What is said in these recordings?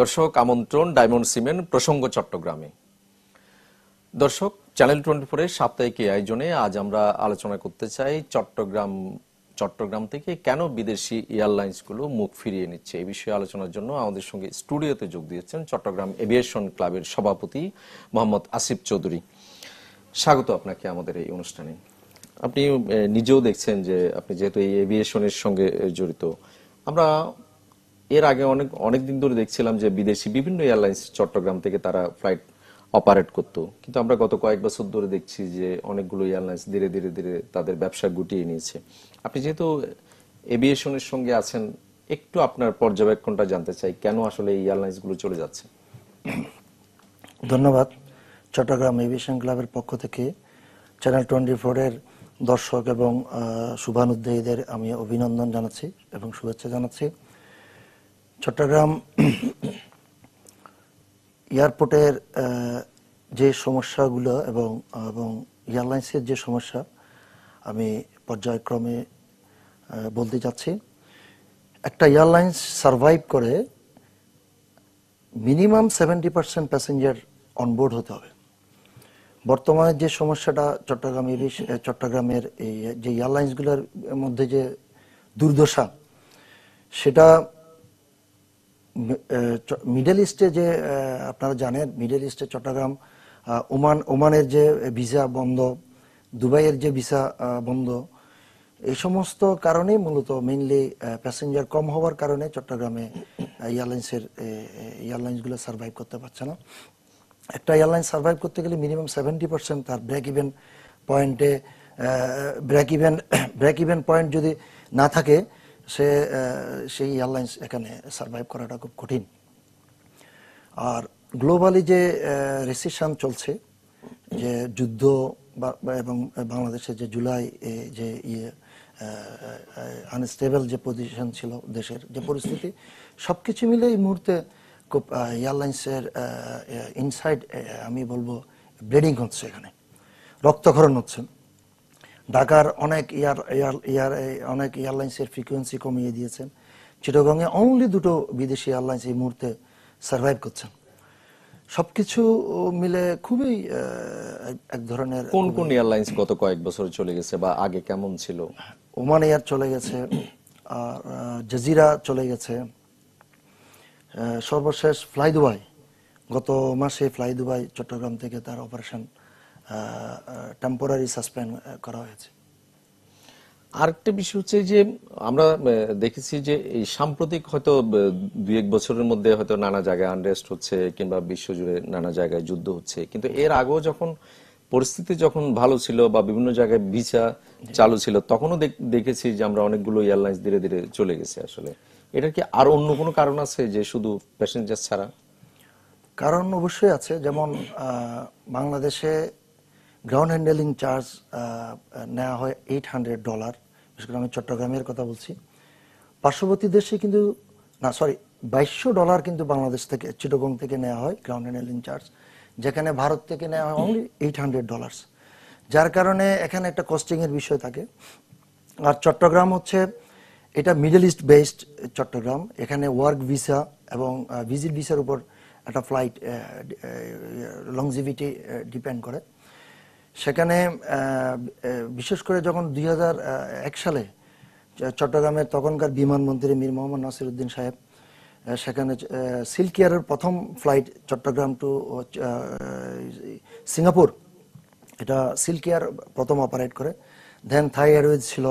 দর্শক, আমন্ত্রণ, diamond cement, প্রসঙ্গ, চট্টগ্রামে। দর্শক, চ্যানেল টোয়েন্টি ফোরের সাপ্তাহিক আয়োজনে আজ আমরা আলোচনা করতে চাই চট্টগ্রাম চট্টগ্রাম থেকে কেন বিদেশি এয়ারলাইন্সগুলো মুখ ফিরিয়ে নিচ্ছে? এই বিষয়ে আলোচনার জন্য আমাদের সঙ্গে স্টুডিওতে যোগ দিয়েছেন চট্টগ্রাম এভিয়েশন ক্লাবের সভাপতি মোহাম্মদ আসিফ চৌধুরী। স্বাগত আপনাকে আমাদের এই অনুষ্ঠানে। আপনি নিজেও দেখছেন যে আপনি যেহেতু এই এভিয়েশনের সঙ্গে জড়িত। আমরা এর আগে অনেক অনেক দিন ধরে দেখছিলাম যে বিদেশি বিভিন্ন এয়ারলাইন্স চট্টগ্রাম থেকে তারা ফ্লাইট অপারেট করত। কিন্তু আমরা গত কয়েক বছর ধরে দেখছি যে অনেকগুলো এয়ারলাইন্স ধীরে ধীরে ধীরে তাদের ব্যবসা গুটিয়ে নিয়েছে। আপনি যেহেতু এভিয়েশনের সঙ্গে আছেন একটু আপনার পর্যবেক্ষণটা জানতে চাই কেন আসলে এই এয়ারলাইন্সগুলো চলে যাচ্ছে? ধন্যবাদ। চট্টগ্রাম এভিয়েশন ক্লাবের পক্ষ থেকে চ্যানেল টোয়েন্টি ফোরের দর্শক এবং আহ, শুভানুধ্যায়ীদের আমি অভিনন্দন জানাচ্ছি এবং শুভেচ্ছা জানাচ্ছি। চট্টগ্রাম এয়ারপোর্টের যে সমস্যাগুলো এবং এবং এয়ারলাইন্সের যে সমস্যা, আমি পর্যায়ক্রমে বলতে চাচ্ছি, একটা এয়ারলাইন্স সারভাইভ করে minimum seventy percent passenger onboard হতে হবে। বর্তমানে যে সমস্যাটা চট্টগ্রাম চট্টগ্রামের এই যে এয়ারলাইন্সগুলোর মধ্যে যে দুর্দশা, সেটা মিডল ইস্টে যে আপনারা জানেন মিডল ইস্টে চট্টগ্রাম ওমান, ওমানের যে ভিসা বন্ধ, দুবাইয়ের যে ভিসা বন্ধ, এই সমস্ত কারণেই মূলত মেইনলি প্যাসেঞ্জার কম হওয়ার কারণে চট্টগ্রামে এয়ারলাইন্সের এয়ারলাইন্সগুলো সার্ভাইভ করতে পারছে না। একটা এয়ারলাইন সার্ভাইভ করতে গেলে মিনিমাম সেভেন্টি পার্সেন্ট তার ব্রেক ইভেন পয়েন্টে break even break even point যদি না থাকে সে সেই এয়ারলাইন্স এখানে সার্ভাইভ করাটা খুব কঠিন। আর গ্লোবালি যে রেসিশন চলছে, যে যুদ্ধ এবং বাংলাদেশে যে জুলাই যে ইয়ে আনস্টেবল যে পজিশন ছিল দেশের যে পরিস্থিতি, সবকিছু মিলে এই মুহূর্তে খুব এয়ারলাইন্সের ইনসাইড আমি বলব ব্লিডিং হচ্ছে এখানে। রক্তক্ষরণ হচ্ছে। ঢাকার অনেক এয়ার এয়ার এয়ার অনেক এয়ারলাইন্সের ফ্রিকোয়েন্সি কমিয়ে দিয়েছেন। চিটাগংয়ে অনলি দুটো বিদেশি এয়ারলাইন্স এই মুহূর্তে সার্ভাইভ করছেন। সবকিছু মিলে খুবই এক- ধরনের কোন কোন এয়ারলাইন্স গত কয়েক বছর চলে গেছে বা আগে কেমন ছিল? ওমান এয়ার চলে গেছে আর জাজিরা চলে গেছে। সর্বশেষ ফ্লাই দুবাই গত মাসে ফ্লাই দুবাই চট্টগ্রাম থেকে তার অপারেশন টেম্পোরারি সাসপেন্ড করা হয়েছে। আরেকটা বিষয় হচ্ছে যে আমরা দেখেছি যে এই সাম্প্রতিক হয়তো দুই এক বছরের মধ্যে হয়তো নানা জায়গায় আনরেস্ট হচ্ছে কিংবা বিশ্বজুড়ে নানা জায়গায় যুদ্ধ হচ্ছে। কিন্তু এর আগেও যখন পরিস্থিতি যখন ভালো ছিল বা বিভিন্ন জায়গায় ভিসা চালু ছিল তখনও দেখ- দেখেছি যে আমরা অনেকগুলো এয়ারলাইন্স ধীরে ধীরে চলে গেছে আসলে। এটা কি আর অন্য কোনো কারণ আছে যে শুধু প্যাসেঞ্জার ছাড়া? কারণ অবশ্যই আছে। যেমন বাংলাদেশে গ্রাউন্ড হ্যান্ডেলিং চার্জ নেওয়া হয় এইট হান্ড্রেড ডলার বিশেষ করে আমি চট্টগ্রামের কথা বলছি। পার্শ্ববর্তী দেশে কিন্তু, না সরি বাইশশো ডলার কিন্তু বাংলাদেশ থেকে, চিটগং থেকে নেওয়া হয় গ্রাউন্ড হ্যান্ডেলিং চার্জ যেখানে ভারত থেকে নেওয়া হয় অনলি এইট হান্ড্রেড ডলার্স যার কারণে এখানে একটা কস্টিং এর বিষয় থাকে। আর চট্টগ্রাম হচ্ছে, এটা মিডল ইস্ট বেসড চট্টগ্রাম, এখানে ওয়ার্ক ভিসা এবং ভিজিট ভিসার উপর একটা ফ্লাইট লংজিভিটি ডিপেন্ড করে। সেখানে বিশেষ করে যখন দুই সালে চট্টগ্রামের তখনকার বিমানমন্ত্রী মীর মোহাম্মদ নাসির উদ্দিন সাহেব সেখানে সিল্ক এয়ারের প্রথম ফ্লাইট চট্টগ্রাম টু সিঙ্গাপুর, এটা সিল্ক এয়ার প্রথম অপারেট করে। দেন থাই এয়ারওয়েজ ছিল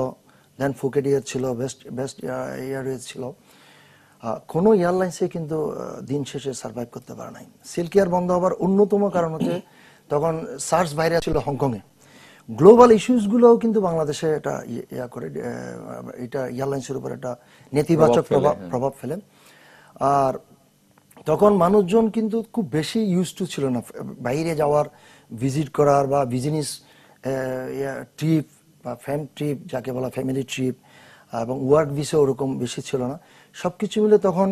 দেন ফুকেট এয়ার ছিল বেস্ট বেস্ট এয়ারওয়েজ ছিল। কোনো এয়ারলাইন্সে কিন্তু দিন শেষে সার্ভাইভ করতে পারে নাই। সিল্ক এয়ার বন্ধ হওয়ার অন্যতম কারণ হচ্ছে তখন সার্স ভাইরাস ছিল হংকংয়ে গ্লোবাল ইস্যুসগুলোও কিন্তু বাংলাদেশে এটা ইয়ে- ইয়া করে এটা এয়ারলাইন্সের উপর একটা নেতিবাচক প্রভাব প্রভাব ফেলে। আর তখন মানুষজন কিন্তু খুব বেশি ইউজ টু ছিল না। বাইরে যাওয়ার ভিজিট করার বা বিজনেস ট্রিপ বা ফ্যান ট্রিপ যাকে বলা ফ্যামিলি ট্রিপ এবং ওয়ার্ক ভিসা ওরকম বেশি ছিল না। সব কিছু মিলে তখন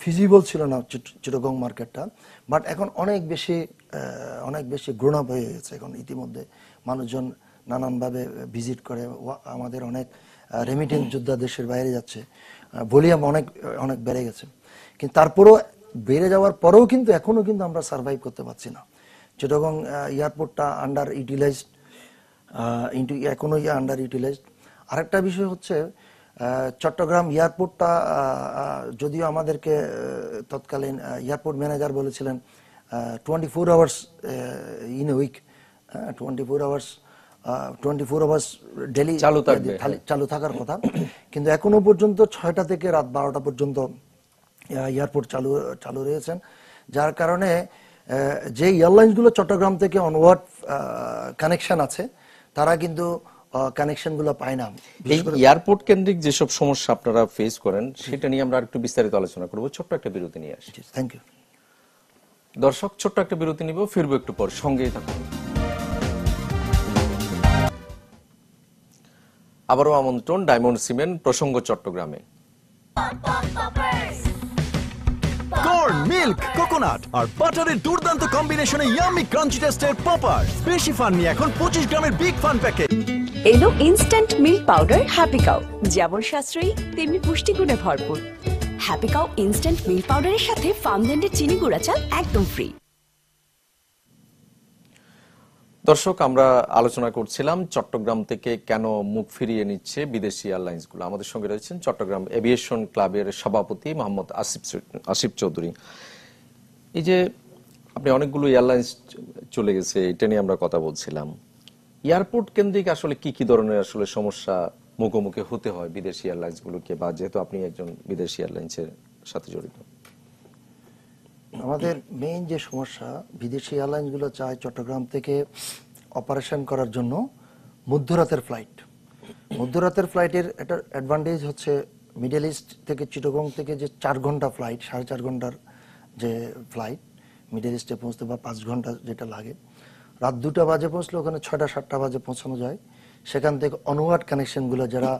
ফিজিবল ছিল না চিট- চিটাগং মার্কেটটা বাট এখন অনেক বেশি অনেক বেশি গ্রোন আপ হয়ে গেছে এখন ইতিমধ্যে। মানুষজন নানানভাবে ভিজিট করে আমাদের অনেক রেমিটেন্স যোদ্ধা দেশের বাইরে যাচ্ছে ভলিউম অনেক অনেক বেড়ে গেছে। কিন্তু তারপরেও বেড়ে যাওয়ার পরেও কিন্তু এখনও কিন্তু আমরা সার্ভাইভ করতে পারছি না। চিটাগং এয়ারপোর্টটা আন্ডার ইউটিলাইজড ইন্টু এখনও আন্ডার ইউটিলাইজড আরেকটা বিষয় হচ্ছে চট্টগ্রাম এয়ারপোর্টটা যদিও আমাদেরকে তৎকালীন এয়ারপোর্ট ম্যানেজার বলেছিলেন twenty four hours in a week twenty four hours twenty four hours daily চালু থাকবে। চালু থাকার কথা কিন্তু এখনও পর্যন্ত ছয়টা থেকে রাত বারোটা পর্যন্ত এয়ারপোর্ট চালু চালু রয়েছেন যার কারণে যে এয়ারলাইন্সগুলো চট্টগ্রাম থেকে অনওয়ার্ড কানেকশন আছে তারা কিন্তু কানেকশনগুলো পায় না। এই এয়ারপোর্ট কেন্দ্রিক যেসব সমস্যা আপনারা ফেস করেন সেটা নিয়ে আমরা একটু বিস্তারিত আলোচনা করব। ছোট্ট একটা বিরতি নিয়ে আসি। থ্যাংক ইউ দর্শক ছোট্ট একটা বিরতি নিব ফিরবো একটু পর। সঙ্গেই থাকুন। আবারও আমন্ত্রণ ডায়মন্ড সিমেন্ট প্রসঙ্গ চট্টগ্রামে। কর্ন মিল্ক কোকোনাট আর বাটারের দুর্দান্ত কম্বিনেশনে ইয়ামি ক্রাঞ্চি টেস্টের পপার বেশি ফান নিয়ে এখন পঁচিশ গ্রামের বিগ ফান প্যাকেট এলো instant milk powder happy cow যেমন সাশ্রয়ী, তেমনি পুষ্টিগুণে ভরপুর। হ্যাপি কাউ ইনস্ট্যান্ট মিল্ক পাউডারের সাথে ফার্মল্যান্ডের চিনি গুঁড়া চাল একদম ফ্রি দর্শক, আমরা আলোচনা করছিলাম চট্টগ্রাম থেকে কেন মুখ ফিরিয়ে নিচ্ছে বিদেশি এয়ারলাইন্সগুলো আমাদের সঙ্গে রয়েছেন চট্টগ্রাম এভিয়েশন ক্লাবের সভাপতি মোহাম্মদ আসিফ আসিফ চৌধুরী। এই যে, আপনি অনেকগুলো এয়ারলাইন্স চলে গেছে, এটা নিয়ে আমরা কথা বলছিলাম। এয়ারপোর্ট কেন্দ্রিক আসলে কি কি ধরনের আসলে সমস্যা মুখোমুখি হতে হয় বিদেশি এয়ারলাইন্স গুলোকে বা যেহেতু আপনি একজন বিদেশি এয়ারলাইন্সের সাথে জড়িত? আমাদের মেইন যে সমস্যা বিদেশি এয়ারলাইন্সগুলো চায় চট্টগ্রাম থেকে অপারেশন করার জন্য মধ্যরাতের ফ্লাইট মধ্যরাতের ফ্লাইটের একটা অ্যাডভান্টেজ হচ্ছে মিডল ইস্ট থেকে চিটগং থেকে যে চার ঘণ্টা ফ্লাইট সাড়ে চার ঘণ্টার যে ফ্লাইট মিডল ইস্টে পৌঁছতে বা পাঁচ ঘণ্টা যেটা লাগে রাত দুটা বাজে পৌঁছলে, ওখানে ছয়টা, সাতটা বাজে পৌঁছানো যায়। সেখান থেকে অনওয়ার্ড কানেকশনগুলো যারা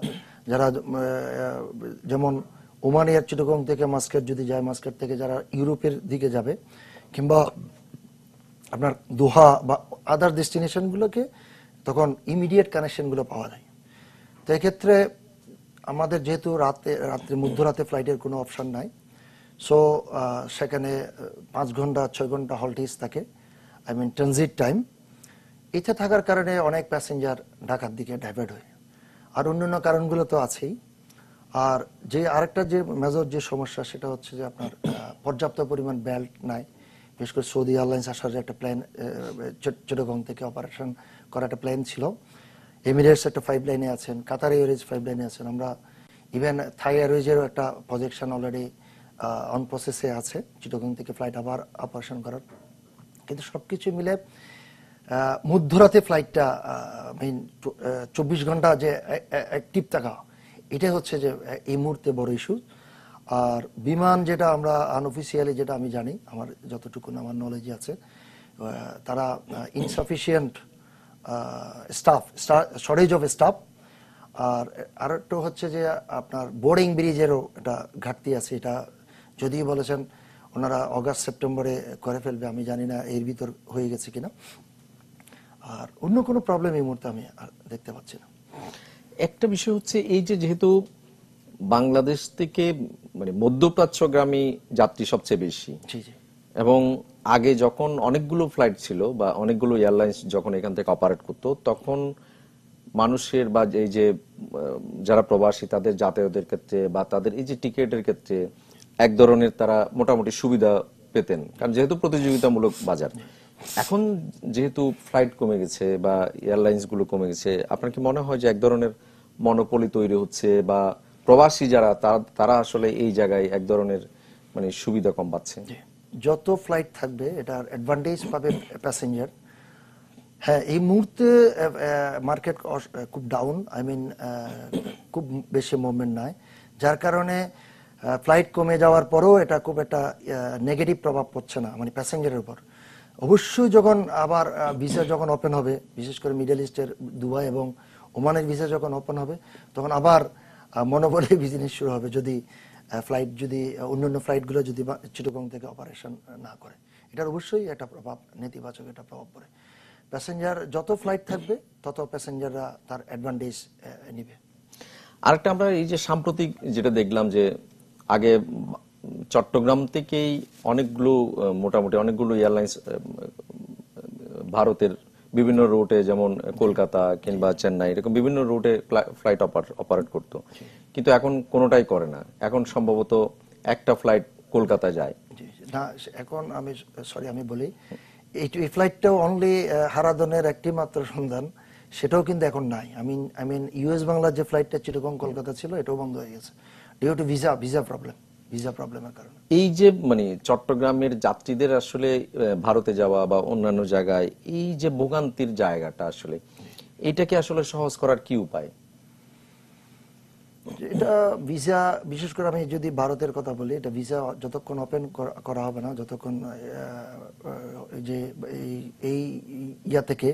যারা যেমন ওমান এয়ার চিটগং থেকে মাস্কেট যদি যায়, মাস্কেট থেকে যারা ইউরোপের দিকে যাবে, কিংবা আপনার দোহা বা আদার ডেস্টিনেশনগুলোকে তখন ইমিডিয়েট কানেকশনগুলো পাওয়া যায়। তো এক্ষেত্রে আমাদের যেহেতু রাতে, রাত্রে, মধ্যরাতে ফ্লাইটের কোনো অপশন নাই। সো সেখানে পাঁচ ঘণ্টা, ছয় ঘণ্টা হলটিস থাকে। আই মিন ট্রানজিট টাইম এতে থাকার কারণে অনেক প্যাসেঞ্জার ঢাকার দিকে ডাইভার্ট হয়। আর অন্যান্য কারণগুলো তো আছেই। আর যে আরেকটা যে মেজর যে সমস্যা, সেটা হচ্ছে যে আপনার পর্যাপ্ত পরিমাণ বেল্ট নাই। বিশেষ করে সৌদি এয়ারলাইন্স আসার যে একটা প্ল্যান চিটগং থেকে অপারেশন করার একটা প্ল্যান ছিল। এমিরেটস একটা ফাইভ লাইনে আছেন কাতার এয়ারওয়েজ ফাইভ লাইনে আছেন। আমরা ইভেন থাই এয়ারওয়েজেরও একটা প্রজেকশন অলরেডি অন প্রসেসে আছে। চিটগং থেকে ফ্লাইট আবার অপারেশন করার কিন্তু সবকিছু মিলে মধ্যরাতে ফ্লাইটটা মেইন চব্বিশ ঘণ্টা যে অ্যাক্টিভ থাকা, এটাই হচ্ছে যে এই মুহূর্তে বড় ইস্যু আর বিমান যেটা আমরা আনঅফিসিয়ালি যেটা আমি জানি, আমার যতটুকু আমার নলেজ আছে তারা insufficient staff shortage of staff আর আর একটা হচ্ছে যে, আপনার বোর্ডিং ব্রিজেরও একটা ঘাটতি আছে, এটা যদিও বলেছেন ওনারা অগাস্ট সেপ্টেম্বরে করে ফেলবে আমি জানি না এর ভিতর হয়ে গেছে কিনা। আর অন্য কোনো প্রবলেম এই মুহূর্তে আমি আর দেখতে পাচ্ছি না। একটা বিষয় হচ্ছে এই যে যেহেতু বাংলাদেশ থেকে মানে মধ্যপ্রাচ্যগামী যাত্রী সবচেয়ে বেশি এবং আগে যখন অনেকগুলো ফ্লাইট ছিল বা অনেকগুলো এয়ারলাইন্স যখন এখান থেকে অপারেট করতো তখন মানুষের বা এই যে যারা প্রবাসী তাদের যাতায়াতের ক্ষেত্রে বা তাদের এই যে টিকিটের ক্ষেত্রে এক ধরনের তারা মোটামুটি সুবিধা পেতেন, কারণ যেহেতু প্রতিযোগিতামূলক বাজার। এখন যেহেতু ফ্লাইট কমে গেছে বা এয়ারলাইন্সগুলো কমে গেছে, আপনার কি মনে হয় যে এক ধরনের মনোপলি তৈরি হচ্ছে বা প্রবাসী যারা, তারা- তারা আসলে এই জায়গায় এক ধরনের মানে সুবিধা কম পাচ্ছে? যত ফ্লাইট থাকবে এটার অ্যাডভান্টেজ পাবে প্যাসেঞ্জার হ্যাঁ এই মুহূর্তে মার্কেট খুব ডাউন আই মিন খুব বেশি মুভমেন্ট নাই। যার কারণে ফ্লাইট কমে যাওয়ার পরেও এটা খুব একটা নেগেটিভ প্রভাব পড়ছে না মানে প্যাসেঞ্জারের উপর। অবশ্যই যখন আবার ভিসা যখন ওপেন হবে, বিশেষ করে মিডল ইস্টের দুবাই এবং ওমানের ভিসা যখন ওপেন হবে, তখন আবার মনোবলে বিজনেস শুরু হবে যদি ফ্লাইট যদি অন্যান্য ফ্লাইটগুলো যদি চিটাগং থেকে অপারেশন না করে। এটার অবশ্যই একটা প্রভাব, নেতিবাচক একটা প্রভাব পড়ে। প্যাসেঞ্জার যত ফ্লাইট থাকবে, তত প্যাসেঞ্জাররা তার অ্যাডভান্টেজ নিবে। আরেকটা আমরা এই যে সাম্প্রতিক যেটা দেখলাম যে আগে চট্টগ্রাম থেকেই অনেকগুলো মোটামুটি অনেকগুলো এয়ারলাইন্স ভারতের বিভিন্ন রুটে যেমন কলকাতা কিংবা চেন্নাই এরকম বিভিন্ন রুটে ফ্লাইট অপারেট করতো। কিন্তু এখন কোনোটাই করে না। এখন সম্ভবত একটা ফ্লাইট কলকাতা যায়। না এখন আমি সরি আমি বলি এই এই ফ্লাইটটাও অনলি হারাদনের একটি মাত্র সন্ধান সেটাও কিন্তু এখন নাই। I mean I mean US বাংলার যে ফ্লাইটটা চিটাগং কলকাতা ছিল এটাও বন্ধ হয়ে গেছে। Due to visa visa problem visa প্রবলেমের কারণে। এই যে মানে চট্টগ্রামের যাত্রীদের আসলে ভারতে যাওয়া বা অন্যান্য জায়গায় এই যে ভোগান্তির জায়গাটা আসলে এটাকে আসলে সহজ করার কি উপায়? এটা ভিসা বিশেষ করে আমি যদি ভারতের কথা বলি এটা ভিসা যতক্ষণ ওপেন করা হবে না যতক্ষণ যে এই ইয়া থেকে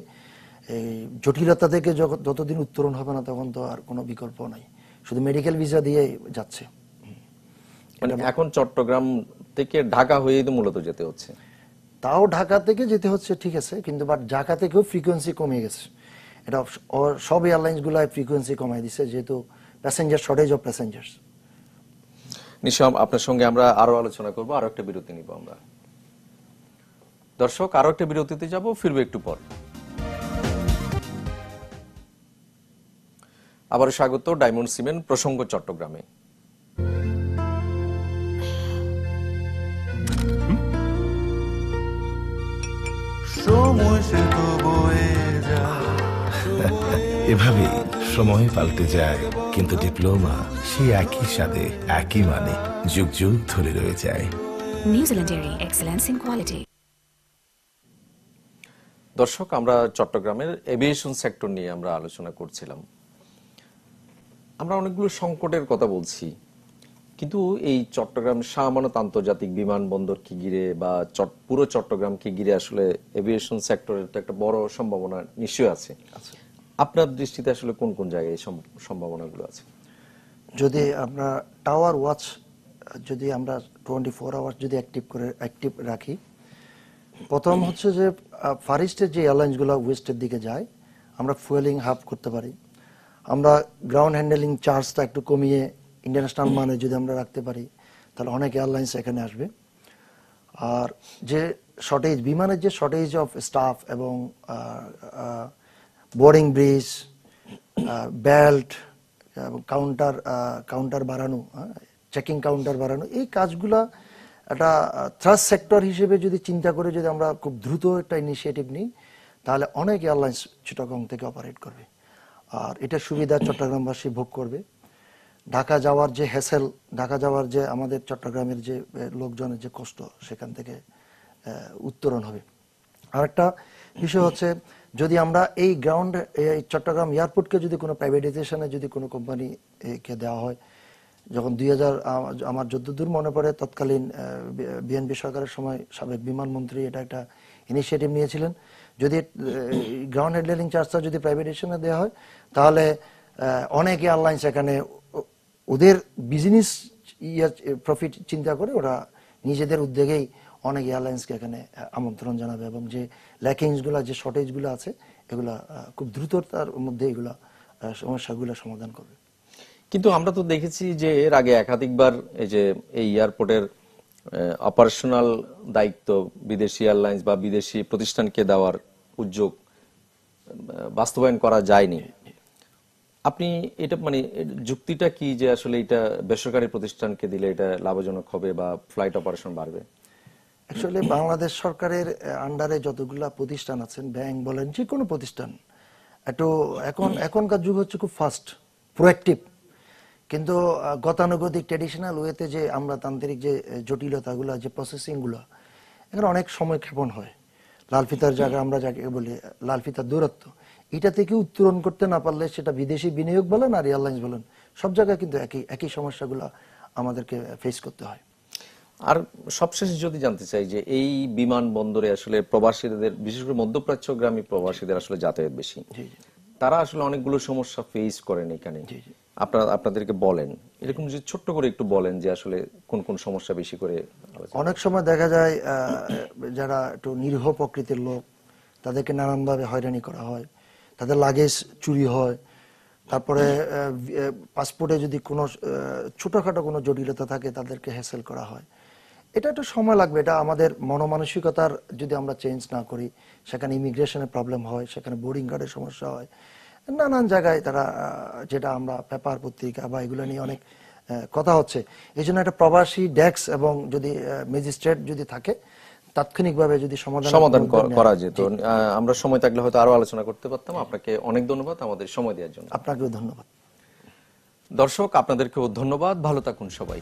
এই জটিলতা থেকে যতদিন উত্তরণ হবে না তখন তো আর কোনো বিকল্প নাই। শুধু মেডিকেল ভিসা দিয়ে যাচ্ছে। মানে এখন চট্টগ্রাম থেকে ঢাকা হয়েই তো মূলত যেতে হচ্ছে। তাও ঢাকা থেকে যেতে হচ্ছে ঠিক আছে কিন্তু বাট ঢাকা থেকেও ফ্রিকোয়েন্সি কমে গেছে। এটা সব এয়ারলাইন্স গুলাই ফ্রিকোয়েন্সি কমাই দিছে যেহেতু প্যাসেঞ্জার শর্টেজ অফ প্যাসেঞ্জার্স নিশ্চয় আপনার সঙ্গে আমরা আরও আলোচনা করব আরও একটা বিরতি নিব আমরা। দর্শক আরও একটা বিরতিতে যাব ফিরবো একটু পর। আবারও স্বাগত ডায়মন্ড সিমেন্ট প্রসঙ্গ চট্টগ্রামে। এভাবেই সময় পাল্টে যায় কিন্তু ডিপ্লোমা সে একই সাথে একই মানে যুগ যুগ ধরে রয়ে যায়। excellence in quality. দর্শক আমরা চট্টগ্রামের এভিয়েশন সেক্টর নিয়ে আমরা আলোচনা করছিলাম। আমরা অনেকগুলো সংকটের কথা বলছি। কিন্তু এই চট্টগ্রাম শাহমানত আন্তর্জাতিক বিমানবন্দরকে ঘিরে বা চট- পুরো চট্টগ্রামকে ঘিরে আসলে এভিয়েশন সেক্টরের তো একটা বড় সম্ভাবনা নিশ্চয় আছে। আপনার দৃষ্টিতে আসলে কোন কোন জায়গায় এই সম- সম্ভাবনাগুলো আছে? যদি আমরা টাওয়ার ওয়াচ যদি আমরা টোয়েন্টি ফোর আওয়ার্স যদি অ্যাক্টিভ করে অ্যাক্টিভ রাখি প্রথম হচ্ছে যে ফার ইস্টের যে এয়ারলাইন্সগুলো ওয়েস্টের দিকে যায় আমরা ফুয়েলিং হাফ করতে পারি। আমরা গ্রাউন্ড হ্যান্ডেলিং চার্জটা একটু কমিয়ে ইন্টারন্যাশনাল মানে যদি আমরা রাখতে পারি তাহলে অনেক এয়ারলাইন্স এখানে আসবে। আর যে শর্টেজ বিমানের যে শর্টেজ অফ স্টাফ এবং boarding bridge belt counter counter বাড়ানো চেকিং কাউন্টার বাড়ানো এই কাজগুলা একটা থ্রাস সেক্টর হিসেবে যদি চিন্তা করে যদি আমরা খুব দ্রুত একটা ইনিশিয়েটিভ নিই তাহলে অনেক এয়ারলাইন্স চিটাগং থেকে অপারেট করবে। আর এটা সুবিধা চট্টগ্রামবাসী ভোগ করবে। ঢাকা যাওয়ার যে হ্যাসেল ঢাকা যাওয়ার যে আমাদের চট্টগ্রামের যে লোকজনের যে কষ্ট, সেখান থেকে উত্তরণ হবে। আরেকটা বিষয় হচ্ছে, যদি আমরা এই গ্রাউন্ড এই চট্টগ্রাম এয়ারপোর্টকে যদি কোনো প্রাইভেটাইজেশনে যদি কোনো কোম্পানি কে দেওয়া হয়, যখন দুই হাজার আমার যতদূর মনে পড়ে, তৎকালীন বিএনপি সরকারের সময় সাবেক বিমানমন্ত্রী এটা একটা ইনিশিয়েটিভ নিয়েছিলেন। যদি গ্রাউন্ড হ্যান্ডলিং চার্জটা যদি প্রাইভেটাইজেশনে দেওয়া হয়, তাহলে অনেক এয়ারলাইন্স এখানে ওদের বিজনেস ইয়ার প্রফিট চিন্তা করে, ওরা নিজেদের উদ্যোগেই অনেক এয়ারলাইন্সকে এখানে আমন্ত্রণ জানাবে এবং যে ল্যাকিংসগুলো যে শর্টেজগুলো আছে, এগুলা খুব দ্রুততার মধ্যে এগুলা সমস্যাগুলো সমাধান করবে। কিন্তু আমরা তো দেখেছি যে, এর আগে একাধিকবার এই যে, এই এয়ারপোর্টের অপারেশনাল দায়িত্ব বিদেশি এয়ারলাইন্স বা বিদেশি প্রতিষ্ঠানকে দেওয়ার উদ্যোগ বাস্তবায়ন করা যায়নি। আপনি এটা মানে যুক্তিটা কি যে আসলে এটা বেসরকারি প্রতিষ্ঠানকে দিলে এটা লাভজনক হবে বা ফ্লাইট অপারেশন বাড়বে? অ্যাকচুয়ালি বাংলাদেশ সরকারের আন্ডারে যতগুলা প্রতিষ্ঠান আছেন ব্যাংক বলেন যে কোনো প্রতিষ্ঠান, একটু এখন, এখনকার যুগ হচ্ছে খুব ফাস্ট প্রোয়াক্টিভ কিন্তু গতানুগতিক ট্রেডিশনাল ওয়েতে যে আমরা তান্ত্রিক যে জটিলতাগুলো যে প্রসেসিংগুলো এখানে অনেক সময় ক্ষেপণ হয়। লাল ফিতার জায়গা আমরা যাকে বলি লাল ফিতার দূরত্ব। এটা থেকে উত্তরণ করতে না পারলে সেটা বিদেশি বিনিয়োগ বলেন আর এয়ারলাইন্স বলেন সব জায়গায় কিন্তু একই একই সমস্যাগুলো আমাদেরকে ফেস করতে হয়। আর সবশেষে যদি জানতে চাই যে এই বিমানবন্দরে আসলে প্রবাসীদের বিশেষ করে মধ্যপ্রাচ্য মধ্যপ্রাচ্যগ্রামী প্রবাসীদের আসলে যাতায়াত বেশি। তারা আসলে অনেকগুলো সমস্যা ফেস করেন এখানে। আপনারা আপনাদেরকে বলেন। এরকম যে ছোট্ট করে একটু বলেন যে আসলে কোন কোন সমস্যা বেশি করে অনেক সময় দেখা যায় যারা একটু নিরীহ প্রকৃতির লোক তাদেরকে নানানভাবে হয়রানি করা হয়। তাদের লাগেজ চুরি হয়। তারপরে পাসপোর্টে যদি কোনো ছোটোখাটো কোনো জটিলতা থাকে তাদেরকে হ্যাসেল করা হয়। এটা একটু সময় লাগবে এটা আমাদের মনোমানসিকতার যদি আমরা চেঞ্জ না করি সেখানে ইমিগ্রেশনের প্রবলেম হয় সেখানে বোর্ডিং কার্ডের সমস্যা হয় নানান জায়গায় তারা যেটা আমরা পেপার পত্রিকা বা এগুলো নিয়ে অনেক কথা হচ্ছে। এই জন্য একটা প্রবাসী ডেস্ক এবং যদি ম্যাজিস্ট্রেট যদি থাকে তাৎক্ষণিকভাবে যদি সমাধান সমাধান করা যেত। আমরা সময় থাকলে হয়তো আরও আলোচনা করতে পারতাম। আপনাকে অনেক ধন্যবাদ আমাদের সময় দেওয়ার জন্য। আপনাকেও ধন্যবাদ। দর্শক আপনাদেরকেও ধন্যবাদ। ভালো থাকুন সবাই।